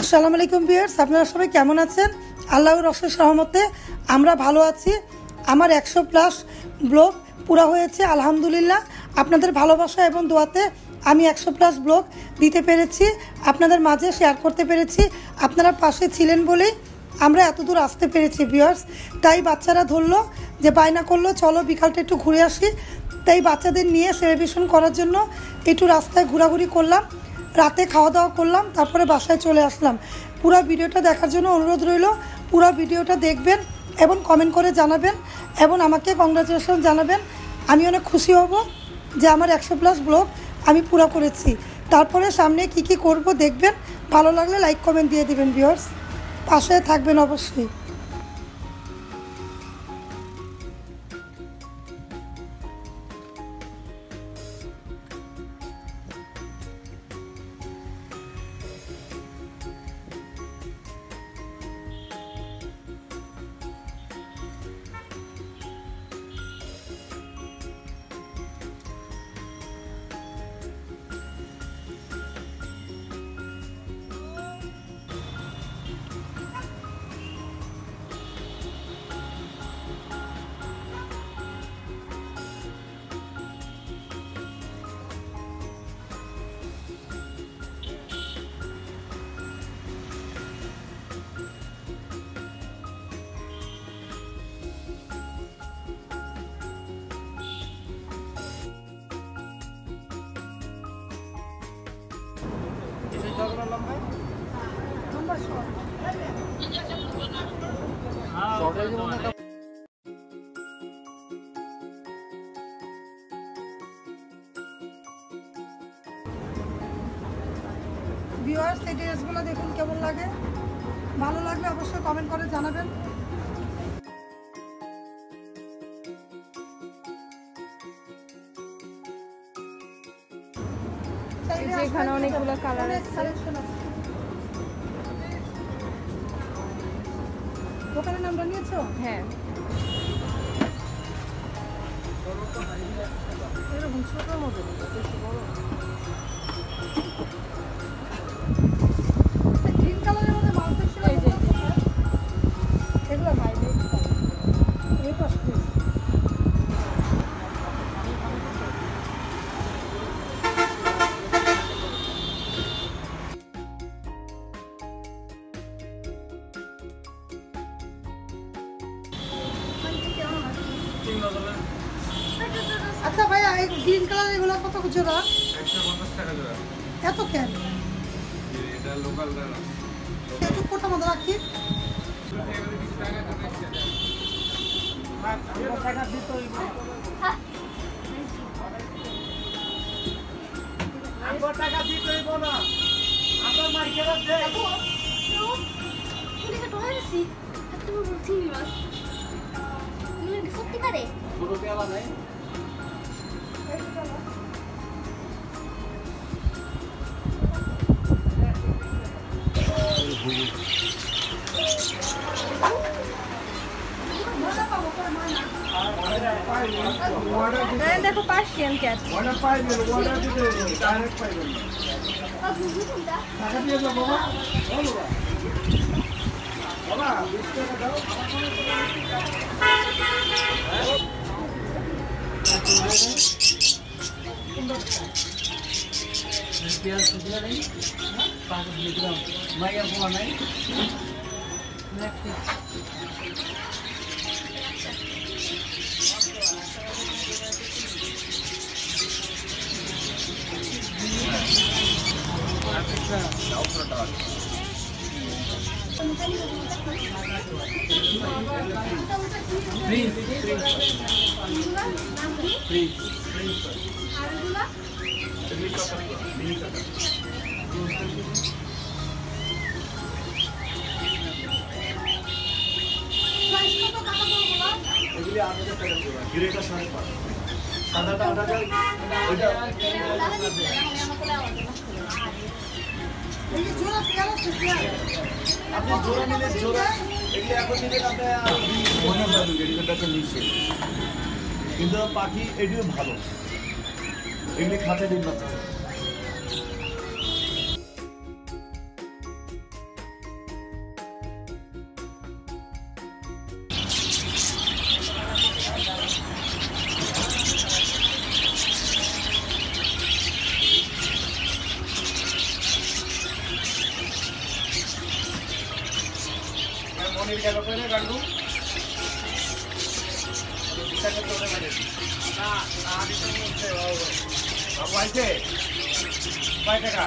আসসালামু আলাইকুম বিয়ার্স আপনারা সবাই কেমন আছেন? আল্লাহর রসের সহমতে আমরা ভালো আছি। আমার একশো প্লাস ব্লগ পুরা হয়েছে, আলহামদুলিল্লাহ। আপনাদের ভালোবাসা এবং দোয়াতে আমি একশো প্লাস ব্লগ দিতে পেরেছি, আপনাদের মাঝে শেয়ার করতে পেরেছি, আপনারা পাশে ছিলেন বলেই আমরা এত দূর আসতে পেরেছি বিয়ার্স তাই বাচ্চারা ধরলো যে বায়না করল, চলো বিকালটা একটু ঘুরে আসি। তাই বাচ্চাদের নিয়ে সেলিব্রেশন করার জন্য একটু রাস্তায় ঘোরাঘুরি করলাম। রাতে খাওয়া দাওয়া করলাম, তারপরে বাসায় চলে আসলাম। পুরো ভিডিওটা দেখার জন্য অনুরোধ রইল, পুরো ভিডিওটা দেখবেন এবং কমেন্ট করে জানাবেন এবং আমাকে কংগ্রাচুলেশন জানাবেন। আমি অনেক খুশি হব যে আমার একশো প্লাস ব্লগ আমি পুরো করেছি। তারপরে সামনে কি কি করব দেখবেন, ভালো লাগলে লাইক কমেন্ট দিয়ে দিবেন ভিউয়ার্স পাশে থাকবেন অবশ্যই। ভিউয়ার্স এই ড্রেসগুলো দেখুন কেমন লাগে? ভালো লাগলে অবশ্যই কমেন্ট করে জানাবেন। এখানে অনেকগুলো কালার আছে। দোকানের নামটা নিয়েছো? হ্যাঁ। এরকম ছোট মতো বড় কালার এগুলো কত জোড়া? একশো পঞ্চাশ টাকা জোড়া। এত কেন? এটা লোকাল দানা একটু কোটা মধ্যে রাখি? সত্যিকারে এই দেখো পার্সিয়ান ক্যাট গ্রেটা সাড়ে পাঁচ আপনি নিচ্ছে কিন্তু পাখি এটিও ভালো এগুলি খাতে ডিম বাচ্চা అంతే బయటగా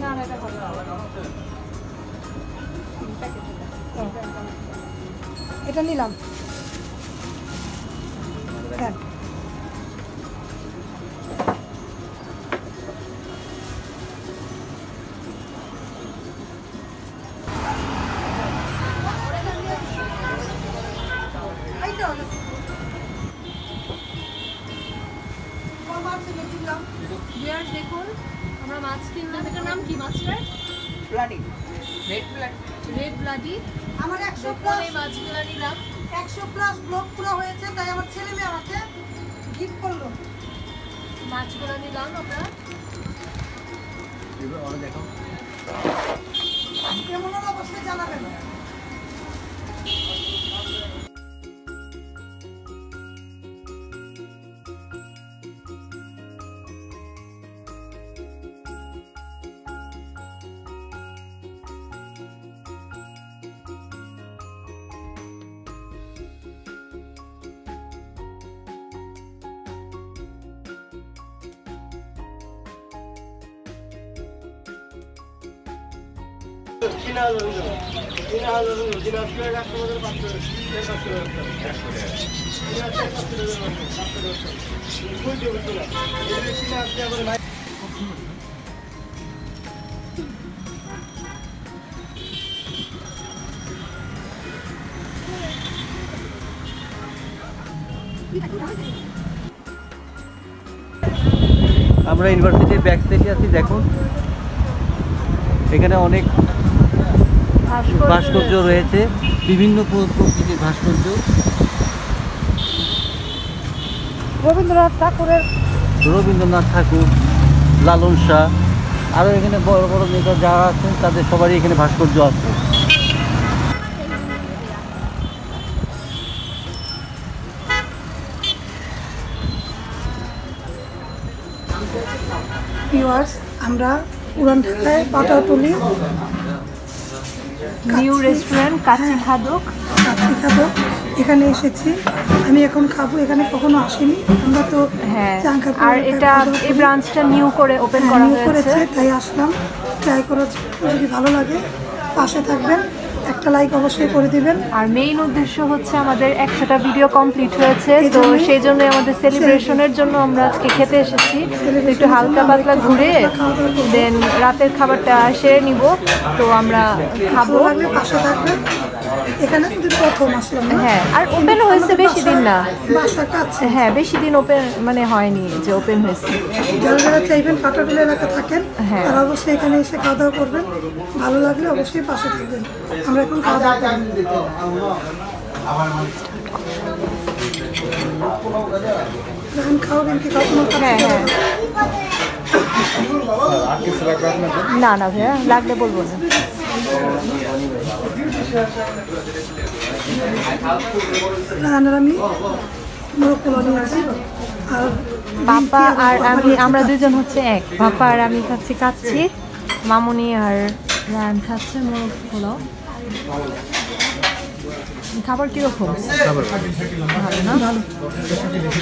না না এটা ভালো। এটা নিলাম। মাছ কিনলাম এটার নাম কি মাছের platy red platy red bloody আমার একশো দেখুন প্লাস এই মাছগুলো নিলাম একশো প্লাস ব্লক পুরো হয়েছে তাই আমার ছেলে মেয়ে আমাকে গিফট করল। মাছগুলো নিলাম আমরা। কেমন হলো অবশ্যই জানাবেন। আমরা ইউনিভার্সিটির ব্যাক সাইডে আছি দেখুন। এখানে অনেক ভাস্কর্য রয়েছে। বিভিন্ন প্রকৃতির ভাস্কর্য। রবীন্দ্রনাথ ঠাকুরের রবীন্দ্রনাথ ঠাকুর লালন শাহ আরও এখানে বড় বড় নেতা যারা আছেন তাদের সবারই এখানে ভাস্কর্য আছে। ভিউয়ার্স আমরা পুরান ঢাকায় পাটাটুলি নিউ রেস্টুরেন্ট কাচি খাদক কাছি খাদক এখানে এসেছি। আমি এখন খাব এখানে কখনো আসিনি। আমরা তো হ্যাঁ আর এটা এই। ব্রাঞ্চটা নিউ করে ওপেন হ্যাঁ, করা হয়েছে। করেছে তাই আসলাম। ট্রাই করার যদি ভালো লাগে পাশে থাকবেন। একটা লাইক অবশ্যই করে দিবেন। আর মেইন উদ্দেশ্য হচ্ছে আমাদের একশোটা ভিডিও কমপ্লিট হয়েছে তো সেই জন্য আমাদের সেলিব্রেশনের জন্য আমরা আজকে খেতে এসেছি। একটু হালকা পাতলা ঘুরে দেন রাতের খাবারটা সেরে নিব তো আমরা খাব। পাশে থাকবেন। এখানে কিন্তু প্রথম আসলাম না? হ্যাঁ আর ওপেন হয়েছে বেশি দিন না। বাসা কাছে। হ্যাঁ বেশি দিন ওপেন মানে হয়নি যে ওপেন হয়েছে। যারা যারা চাইবেন কাটাগুলো এলাকা থাকেন হ্যাঁ। তারা অবশ্যই এখানে এসে খাওয়া দাওয়া করবেন। ভালো লাগলে অবশ্যই পাশে থাকবেন। আমরা এখন খাওয়া দাওয়া এখন খাওয়াবেন কি? কখনো হ্যাঁ হ্যাঁ। না না ভাইয়া লাগলে বলব না। আমি আর পাপা আর আমি আমরা দুজন হচ্ছে এক। বাপা আর আমি খাচ্ছি কাচ্ছি মামুনি আর রায়ন খাচ্ছে মোরগ পোলাও। খাবার কীরকম? ভালো না?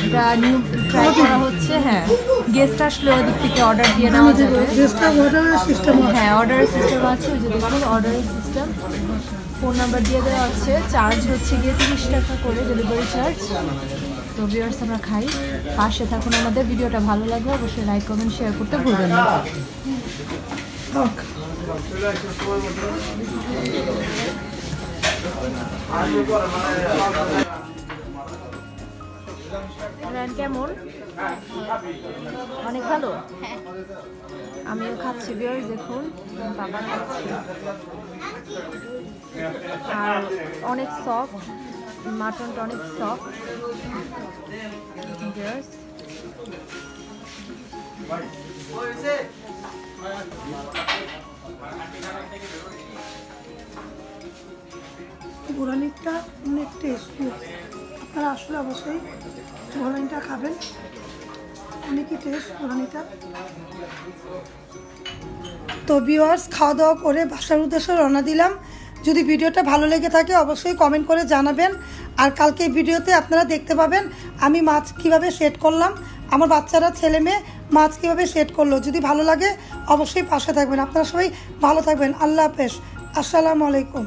এটা নিউ ট্রাই করা হচ্ছে হ্যাঁ। গেস্ট আসলে থেকে অর্ডার দিয়ে নেওয়া যাবে। হ্যাঁ অর্ডারের সিস্টেম আছে ওই যে দেখুন অর্ডারের সিস্টেম ফোন নাম্বার দিয়ে দেওয়া আছে। চার্জ হচ্ছে গিয়ে তিরিশ টাকা করে ডেলিভারি চার্জ তো ভিউয়ার্স আমরা খাই। পাশে থাকুন আমাদের ভিডিওটা ভালো লাগবে অবশ্যই লাইক কমেন্ট শেয়ার করতে ভুলবেন না। কেমন? অনেক ভালো? আমিও খাচ্ছি বিয়ার দেখুন বাবা খাচ্ছি। আর অনেক সফট মাটনটা অনেক সফট বিয়ার্স বুড়ানিটা অনেক টেস্টি আপনারা আসলে অবশ্যই বুড়ানিটা খাবেন। অনেকই টেস্ট বুড়ানিটা তো ভিউয়ার্স খাওয়া দাওয়া করে বাসার উদ্দেশ্যে রওনা দিলাম। যদি ভিডিওটা ভালো লেগে থাকে, অবশ্যই কমেন্ট করে জানাবেন। আর কালকে ভিডিওতে আপনারা দেখতে পাবেন আমি মাছ কীভাবে সেট করলাম। আমার বাচ্চারা, ছেলে মেয়ে মাছ কীভাবে সেট করল। যদি ভালো লাগে, অবশ্যই পাশে থাকবেন। আপনারা সবাই ভালো থাকবেন। আল্লাহ হাফেজ। আসসালামু আলাইকুম।